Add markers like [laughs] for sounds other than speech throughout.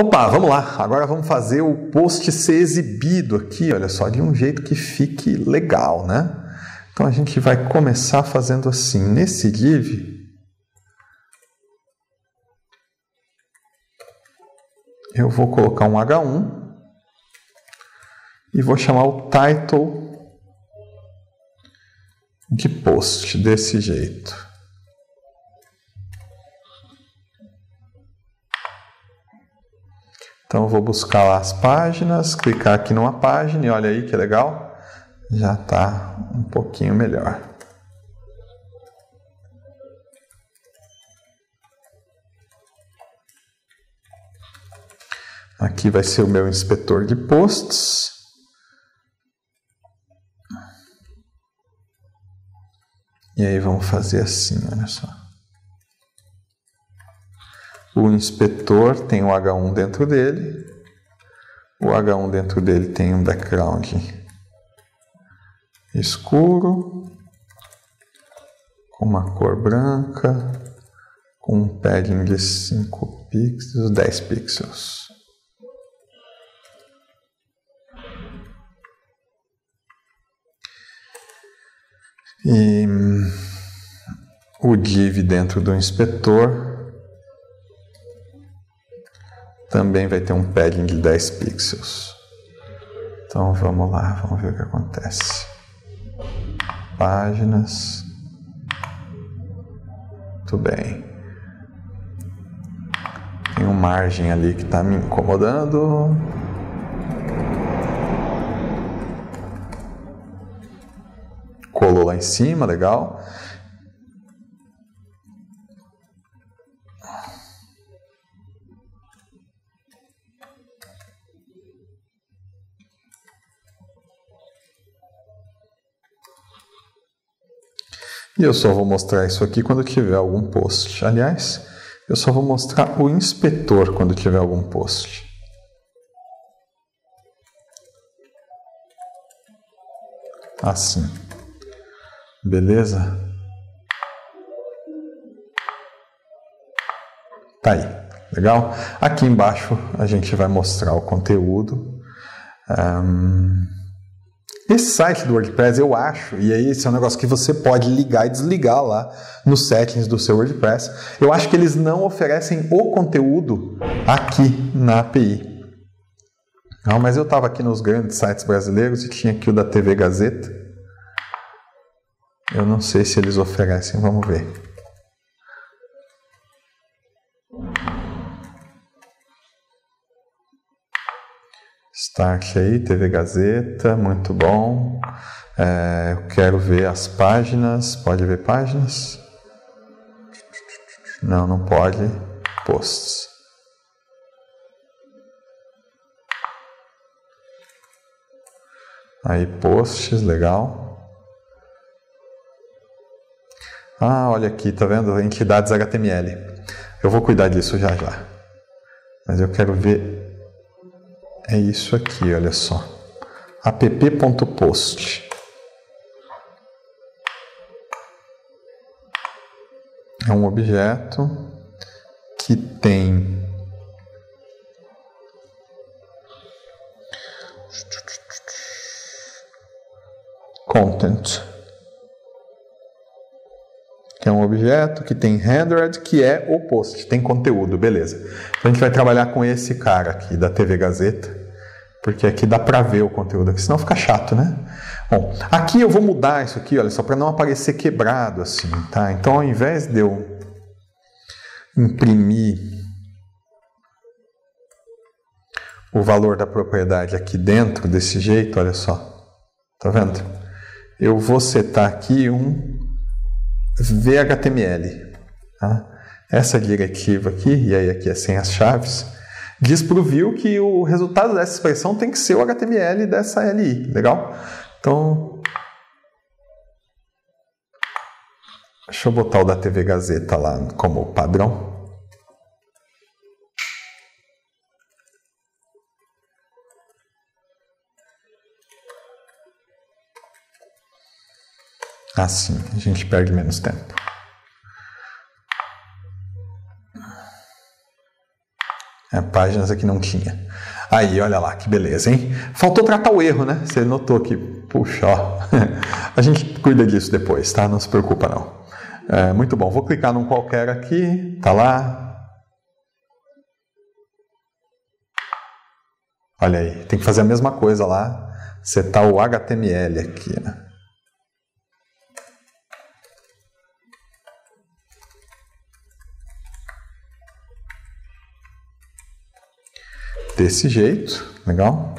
Opa, vamos lá. Agora vamos fazer o post ser exibido aqui, olha só, de um jeito que fique legal, né? Então a gente vai começar fazendo assim. Nesse div, eu vou colocar um H1 e vou chamar o title de post desse jeito. Então vou buscar lá as páginas, clicar aqui numa página e olha aí que legal, já está um pouquinho melhor. Aqui vai ser o meu inspetor de posts. E aí vamos fazer assim, olha só. O inspetor tem o H1 dentro dele. O H1 dentro dele tem um background escuro, com uma cor branca, com um padding de 5 pixels, 10 pixels. E o div dentro do inspetor também vai ter um padding de 10 pixels. Então vamos lá, vamos ver o que acontece. Páginas. Muito bem. Tem uma margem ali que está me incomodando. Colou lá em cima, legal. E eu só vou mostrar isso aqui quando tiver algum post. Aliás, eu só vou mostrar o inspetor quando tiver algum post. Assim. Beleza? Tá aí. Legal? Aqui embaixo a gente vai mostrar o conteúdo. Um... Esse site do WordPress, eu acho, e aí esse é um negócio que você pode ligar e desligar lá nos settings do seu WordPress. Eu acho que eles não oferecem o conteúdo aqui na API. Não, mas eu estava aqui nos grandes sites brasileiros e tinha aqui o da TV Gazeta. Eu não sei se eles oferecem, vamos ver. Start aí, TV Gazeta, muito bom. É, eu quero ver as páginas. Pode ver páginas? Não, não pode. Posts. Aí, posts, legal. Ah, olha aqui, tá vendo? Entidades HTML. Eu vou cuidar disso já já. Mas eu quero ver é isso aqui, olha só. app.post. É um objeto que tem content que é um objeto que tem rendered, que é o post, tem conteúdo, beleza. Então a gente vai trabalhar com esse cara aqui da TV Gazeta, porque aqui dá para ver o conteúdo, aqui senão fica chato, né? Bom, aqui eu vou mudar isso aqui, olha só, para não aparecer quebrado assim, tá? Então ao invés de eu imprimir o valor da propriedade aqui dentro desse jeito, olha só, tá vendo? Eu vou setar aqui um VHTML. Tá? Essa diretiva aqui, e aí aqui é sem as chaves, view que o resultado dessa expressão tem que ser o HTML dessa LI. Legal? Então, deixa eu botar o da TV Gazeta lá como padrão. Assim, a gente perde menos tempo. É, páginas aqui não tinha. Aí, olha lá, que beleza, hein? Faltou tratar o erro, né? Você notou que, puxa, ó. [laughs] a gente cuida disso depois, tá? Não se preocupa, não. É, muito bom. Vou clicar num qualquer aqui, tá lá. Olha aí, tem que fazer a mesma coisa lá. Setar o HTML aqui, né? Desse jeito, legal?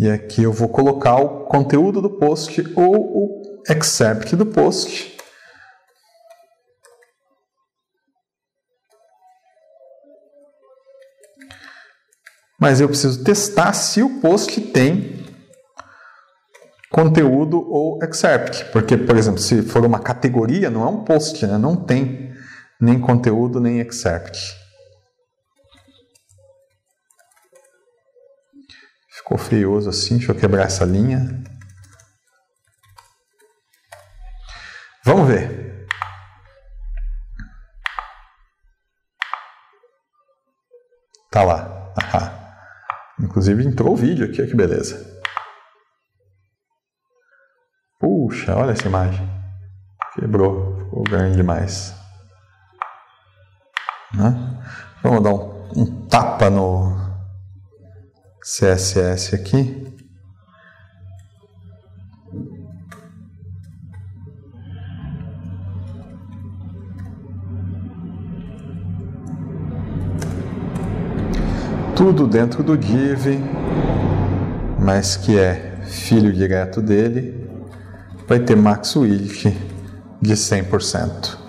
E aqui eu vou colocar o conteúdo do post ou o excerpt do post. Mas eu preciso testar se o post tem conteúdo ou excerpt. Porque, por exemplo, se for uma categoria, não é um post, né? não tem nem conteúdo nem excerpt. Ficou feioso assim, deixa eu quebrar essa linha. Vamos ver. Tá lá. Inclusive entrou o vídeo aqui, que beleza. Puxa, olha essa imagem. Quebrou, ficou grande demais. Né? Vamos dar um, um tapa no, CSS aqui. Tudo dentro do div, mas que é filho direto dele, vai ter max width de 100%.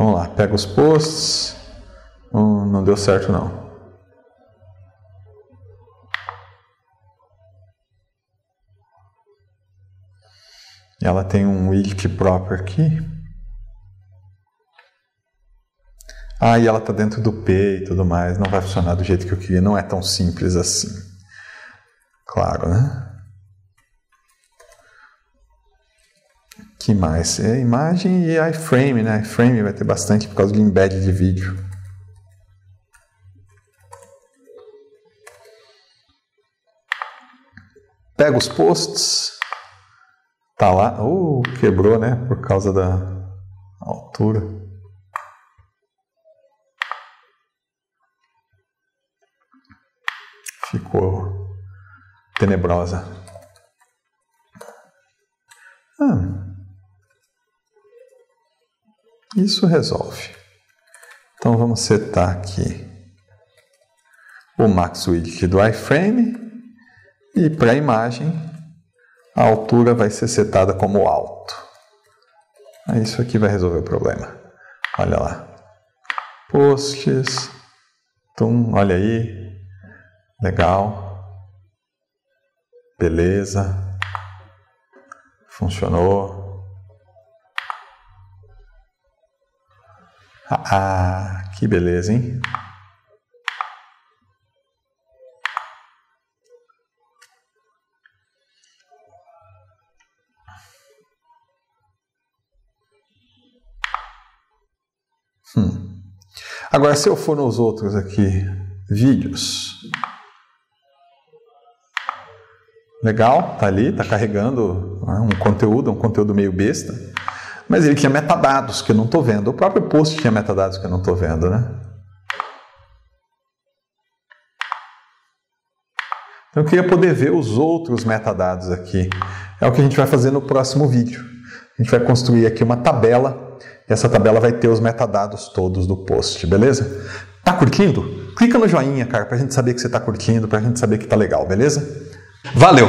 Vamos lá, pega os posts. Hum, não deu certo não. Ela tem um widget próprio aqui. Ah, e ela está dentro do P e tudo mais. Não vai funcionar do jeito que eu queria. Não é tão simples assim. Claro, né? Que mais? É imagem e iframe, né? iframe vai ter bastante por causa do embed de vídeo. Pega os posts. Tá lá. Uh, quebrou, né? Por causa da altura. Ficou tenebrosa. Ah, isso resolve. Então vamos setar aqui o max width do iframe e para a imagem a altura vai ser setada como alto. Isso aqui vai resolver o problema. Olha lá. Posts. Tum, olha aí. Legal. Beleza. Funcionou. Ah, que beleza, hein? Hum. Agora, se eu for nos outros aqui, vídeos. Legal, tá ali, tá carregando né, um conteúdo, um conteúdo meio besta. Mas ele tinha metadados que eu não estou vendo. O próprio post tinha metadados que eu não estou vendo, né? Então eu queria poder ver os outros metadados aqui. É o que a gente vai fazer no próximo vídeo. A gente vai construir aqui uma tabela. E essa tabela vai ter os metadados todos do post, beleza? Tá curtindo? Clica no joinha, cara, pra gente saber que você tá curtindo, pra gente saber que tá legal, beleza? Valeu!